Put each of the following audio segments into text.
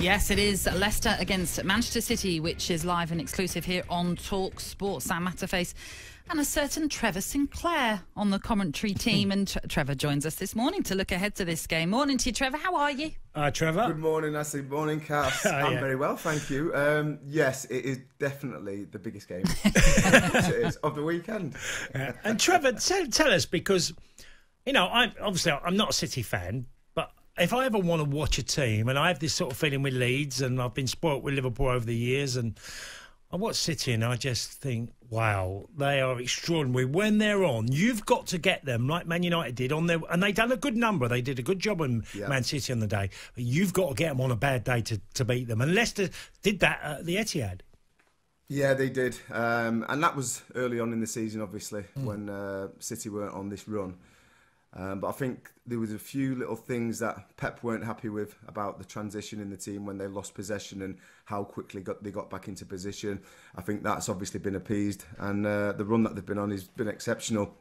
Yes, it is Leicester against Manchester City, which is live and exclusive here on Talk Sports. Sam Matterface and a certain Trevor Sinclair on the commentary team. and Tre- Trevor joins us this morning to look ahead to this game. Morning to you, Trevor. How are you? Hi, Trevor. Good morning, Ashley. Morning, Cass. Oh, I'm yeah. very well, thank you. Um, yes, it is definitely the biggest game it is, of the weekend. Uh, and Trevor, tell, tell us because you know I'm obviously I'm not a City fan, but if I ever want to watch a team, and I have this sort of feeling with Leeds, and I've been spoilt with Liverpool over the years, and I watch City, and I just think, wow, they are extraordinary. When they're on, you've got to get them like Man United did on their, and they done a good number. They did a good job on Yeah. Man City on the day. But you've got to get them on a bad day to, to beat them, and Leicester did that at the Etihad. Yeah, they did. Um, and that was early on in the season, obviously, when uh, City weren't on this run. Um, but I think there was a few little things that Pep weren't happy with about the transition in the team when they lost possession and how quickly got, they got back into position. I think that's obviously been appeased, and uh, the run that they've been on has been exceptional.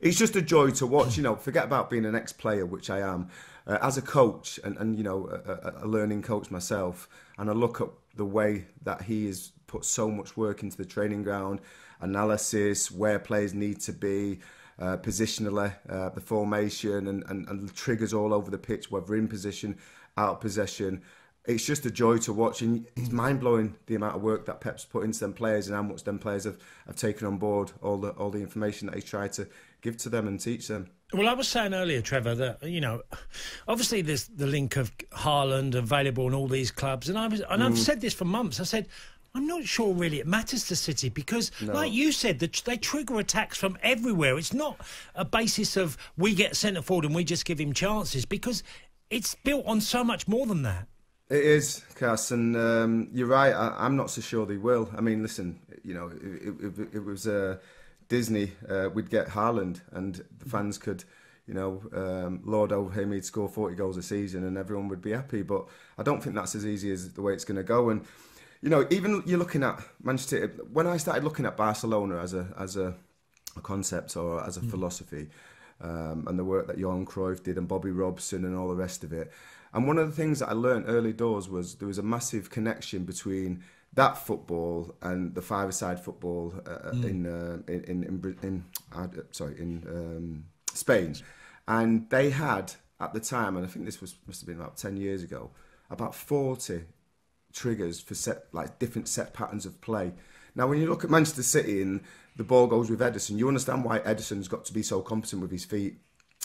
It's just a joy to watch. You know, forget about being an ex-player, which I am, uh, as a coach, and, and you know, a, a- a learning coach myself, and I look at the way that he has put so much work into the training ground, analysis, where players need to be, uh, positionally, uh, the formation, and, and, and triggers all over the pitch, whether in position, out of possession. It's just a joy to watch, and it's mind blowing the amount of work that Pep's put into them players and how much them players have, have taken on board all the all the information that he's tried to give to them and teach them. Well, I was saying earlier, Trevor, that you know, obviously there's the link of Haaland available in all these clubs, and I was, and I've said this for months. I said. I'm not sure really it matters to City because, like you said, that they trigger attacks from everywhere. It's not a basis of we get centre forward and we just give him chances because it's built on so much more than that. It is, Cass, and um, you're right. I, I'm not so sure they will. I mean, listen, you know, if, if it was uh, Disney, uh, we'd get Haaland, and the fans could, you know, um, lord over him. He'd score 40 goals a season, and everyone would be happy. But I don't think that's as easy as the way it's going to go. And you know, even you're looking at Manchester. When I started looking at Barcelona as a as a, a concept or as a philosophy, um, and the work that Johan Cruyff did and Bobby Robson and all the rest of it. And one of the things that I learned early doors was there was a massive connection between that football and the five-a-side football uh, in, uh, in in in, in uh, sorry in um, Spain, and they had at the time, and I think this was must have been about ten years ago, about forty triggers for set like different set patterns of play. Now, when you look at Manchester City and the ball goes with Ederson, you understand why Ederson's got to be so competent with his feet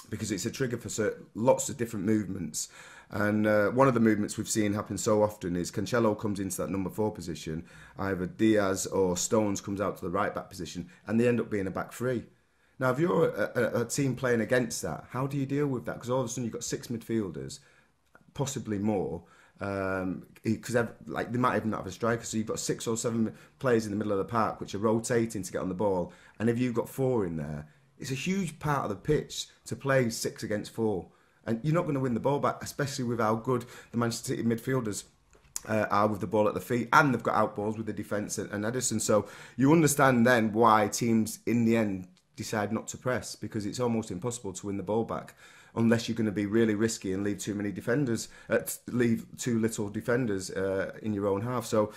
because it's a trigger for certain, lots of different movements. And uh, one of the movements we've seen happen so often is Cancelo comes into that number four position, either Dias or Stones comes out to the right back position, and they end up being a back three. Now, if you're a, a, a team playing against that, how do you deal with that? Because all of a sudden you've got six midfielders, possibly more. Because like they might even not have a striker, so you've got six or seven players in the middle of the park which are rotating to get on the ball. And if you've got four in there, it's a huge part of the pitch to play six against four, and you're not going to win the ball back, especially with how good the Manchester City midfielders uh, are with the ball at the feet, and they've got out balls with the defence and, and Ederson. So you understand then why teams in the end decide not to press because it's almost impossible to win the ball back unless you're going to be really risky and leave too many defenders, uh, leave too little defenders uh, in your own half. So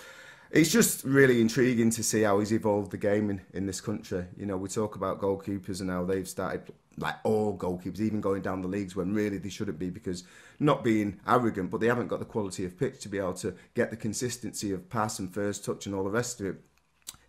it's just really intriguing to see how he's evolved the game in, in this country. You know, we talk about goalkeepers and how they've started, like all goalkeepers, even going down the leagues when really they shouldn't be because not being arrogant, but they haven't got the quality of pitch to be able to get the consistency of pass and first touch and all the rest of it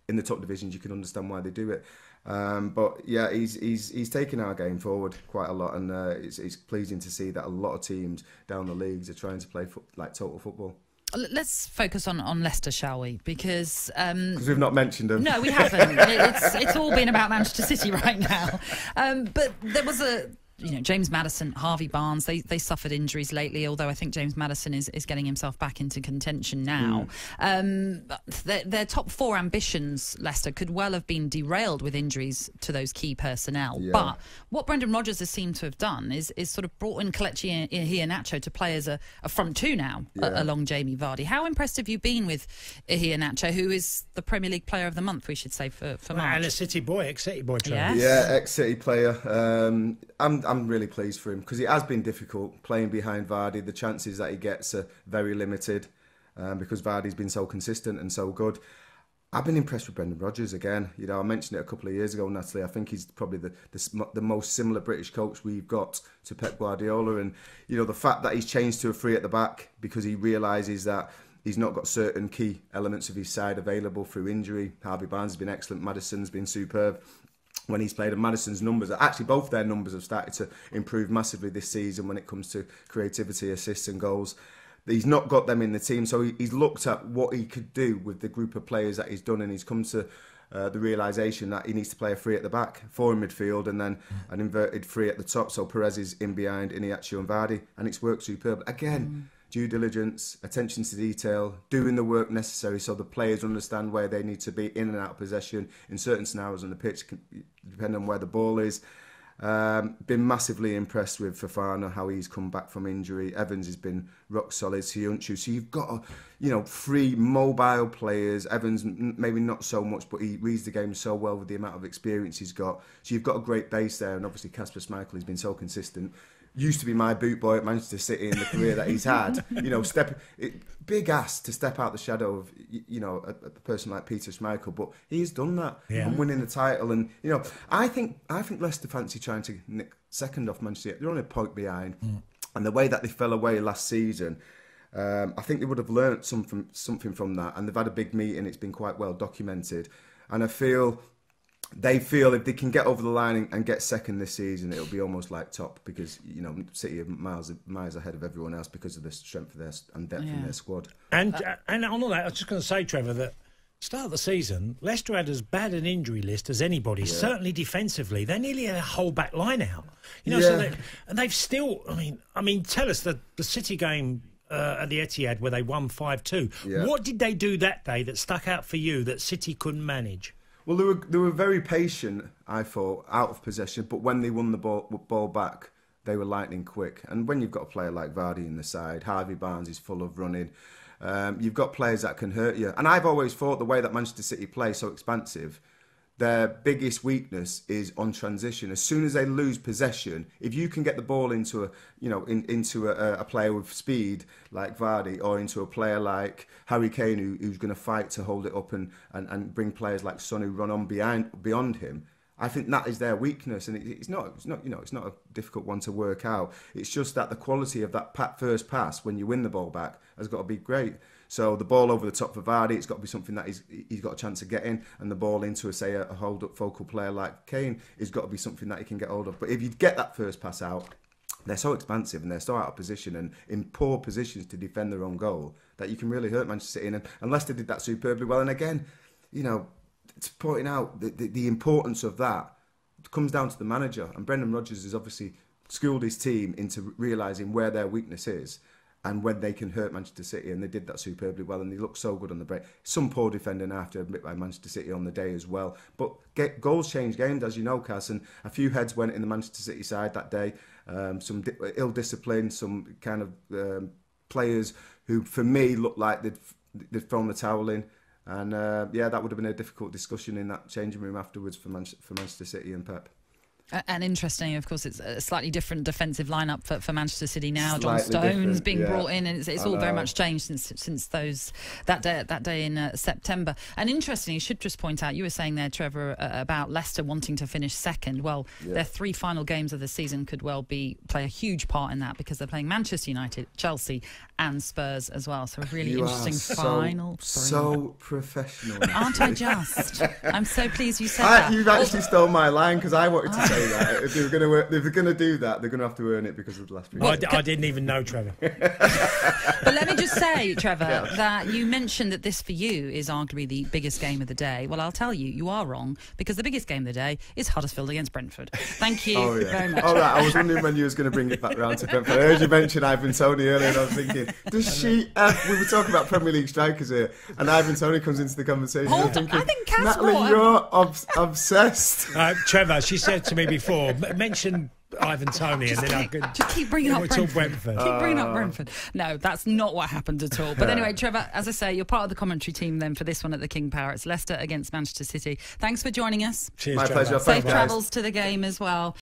in the top divisions, you can understand why they do it. Um, but yeah, he's he's he's taken our game forward quite a lot, and uh, it's it's pleasing to see that a lot of teams down the leagues are trying to play fo- like total football. Let's focus on, on Leicester, shall we? Because um, Because we've not mentioned them. No, we haven't. It's it's all been about Manchester City right now. Um, but there was a you know James Maddison, Harvey Barnes. They they suffered injuries lately. Although I think James Maddison is, is getting himself back into contention now. Um, their, their top four ambitions, Leicester, could well have been derailed with injuries to those key personnel. Yeah. But what Brendan Rodgers has seemed to have done is is sort of brought in Kelechi Iheanacho to play as a, a front two now a- along Jamie Vardy. How impressed have you been with Iheanacho, who is the Premier League Player of the Month, we should say for for March? And a City boy, ex City boy, Trevor. Yes. Yeah, ex City player. Um, I'm I'm really pleased for him because it has been difficult playing behind Vardy. The chances that he gets are very limited um, because Vardy's been so consistent and so good. I've been impressed with Brendan Rodgers again. You know, I mentioned it a couple of years ago, Natalie. I think he's probably the, the, the most similar British coach we've got to Pep Guardiola, and you know the fact that he's changed to a three at the back because he realises that he's not got certain key elements of his side available through injury. Harvey Barnes has been excellent. Maddison's been superb when he's played and Maddison's numbers actually both their numbers have started to improve massively this season when it comes to creativity assists and goals he's not got them in the team. So he's looked at what he could do with the group of players that he's done, and he's come to uh, the realization that he needs to play a three at the back, four in midfield, and then an inverted three at the top. So Perez is in behind Iheanacho and Vardy, and it's worked superb. Again. Due diligence, attention to detail, doing the work necessary so the players understand where they need to be in and out of possession in certain scenarios on the pitch, depending on where the ball is. Um, been massively impressed with Fofana, how he's come back from injury. Evans has been rock solid. Söyüncü. So you've got, you know, three mobile players. Evans maybe not so much, but he reads the game so well with the amount of experience he's got. So you've got a great base there, and obviously Kasper Schmeichel has been so consistent used to be my boot boy at Manchester City in the career that he's had. You know, step it, big ass to step out the shadow of you know a, a person like Peter Schmeichel, but he's done that yeah. and winning the title. And you know, I think I think Leicester fancy trying to nick second off Manchester City. They're only a point behind, mm. and the way that they fell away last season. Um, I think they would have learnt something something from that, and they've had a big meeting. It's been quite well documented, and I feel they feel if they can get over the line and get second this season, it'll be almost like top because you know City are miles miles ahead of everyone else because of the strength of their and depth yeah. in their squad. And uh, and on all that, I was just going to say, Trevor, that start of the season, Leicester had as bad an injury list as anybody. Yeah. Certainly defensively, they're nearly had a whole back line out. You know, yeah. so they, and they've still. I mean, I mean, tell us the the City game uh, at the Etihad where they won five two. Yeah. What did they do that day that stuck out for you that City couldn't manage? Well, they were they were very patient. I thought out of possession, but when they won the ball ball back, they were lightning quick. And when you've got a player like Vardy in the side, Harvey Barnes is full of running. Um, you've got players that can hurt you. And I've always thought the way that Manchester City play so expansive their biggest weakness is on transition. As soon as they lose possession, if you can get the ball into a you know in, into a, a, player with speed like Vardy or into a player like Harry Kane who, who's going to fight to hold it up and, and, and bring players like Son who run on behind beyond him. I think that is their weakness, and it, it's not. It's not. You know, it's not a difficult one to work out. It's just that the quality of that first pass when you win the ball back has got to be great. So the ball over the top for Vardy, it's got to be something that he's, he's got a chance of getting, and the ball into, a, say, a, a hold-up focal player like Kane has got to be something that he can get hold of. But if you get that first pass out, they're so expansive and they're so out of position and in poor positions to defend their own goal that you can really hurt Manchester City. And, and Leicester did that superbly well. And again, you know, it's pointing out the, the, the importance of that comes down to the manager. And Brendan Rodgers has obviously schooled his team into realising where their weakness is and when they can hurt Manchester City, and they did that superbly well, and they looked so good on the break. Some poor defending, I have to admit, by Manchester City on the day as well. But get, goals change games, as you know, Cass, and a few heads went in the Manchester City side that day. Um, some di- ill discipline, some kind of um, players who, for me, looked like they'd, they'd thrown the towel in. And uh, yeah, that would have been a difficult discussion in that changing room afterwards for, for Manchester City and Pep. And interesting, of course, it's a slightly different defensive lineup for, for Manchester City now. Slightly John Stones being yeah. brought in, and it's, it's all very much changed since since those that day that day in uh, September. And interestingly, you should just point out you were saying there, Trevor, uh, about Leicester wanting to finish second. Well, yeah. their three final games of the season could well be play a huge part in that because they're playing Manchester United, Chelsea, and Spurs as well. So a really you interesting so, final. So professional, aren't I? Just, I'm so pleased you said I, that. You've actually stole my line because I wanted to say say that. If they're going to if they're going to do that, they're going to have to earn it because of the last few. Well, I, I didn't even know Trevor. but let me just say, Trevor, yeah. that you mentioned that this for you is arguably the biggest game of the day. Well, I'll tell you, you are wrong because the biggest game of the day is Huddersfield against Brentford. Thank you oh, yeah. very much. All right, I was wondering when you was going to bring it back round to Brentford. I heard you mention Ivan Toney earlier, and I was thinking, does she? Uh, we were talking about Premier League strikers here, and Ivan Toney comes into the conversation. Hold thinking, I think Cass Natalie, you're ob- obsessed. Uh, Trevor, she said to me before, mention Ivan Toney, and then I could just keep bringing up Brentford. Brentford. Keep bringing up uh. Brentford. No, that's not what happened at all. But anyway, Trevor, as I say, you're part of the commentary team then for this one at the King Power. It's Leicester against Manchester City. Thanks for joining us. Cheers, My Trevor. pleasure. Safe travels to the game as well.